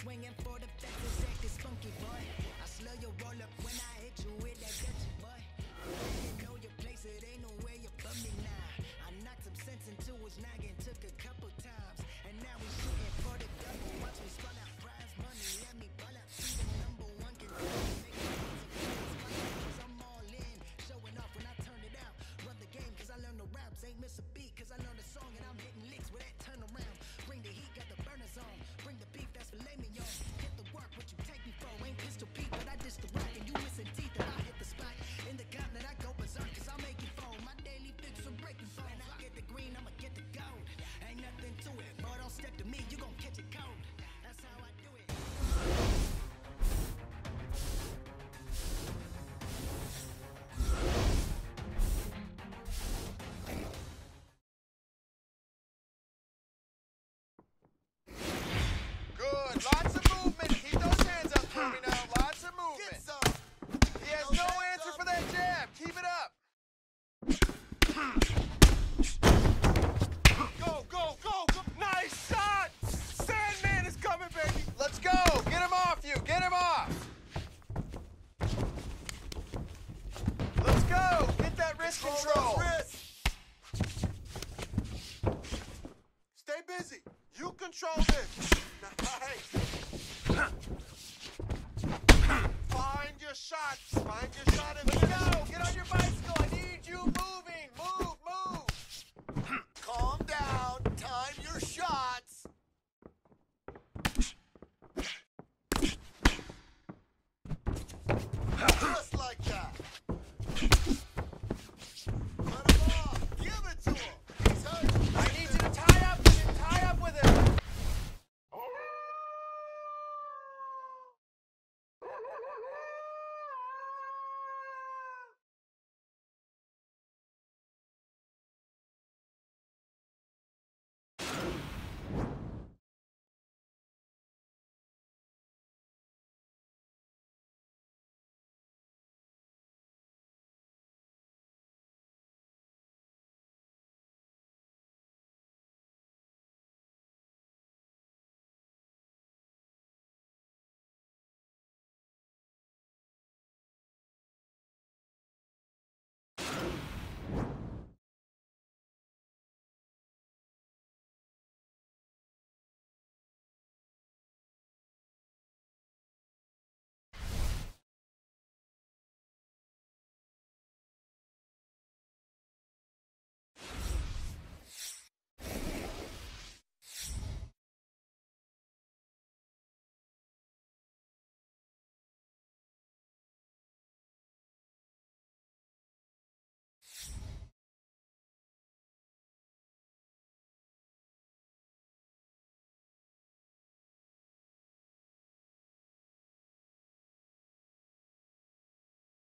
Swinging for the fences, act is funky, boy. I slow your roll up when I hit you with that Gucci, boy. Lots of movement. Keep those hands up for me now. Lots of movement. He has no answer for that jab. Keep it up. Go, go, go, go. Nice shot. Sandman is coming, baby. Let's go. Get him off you. Get him off. Let's go. Get that wrist control. Stay busy. You control this. Find your shot. Find your shot and go. Get on your bicycle. I need you moving.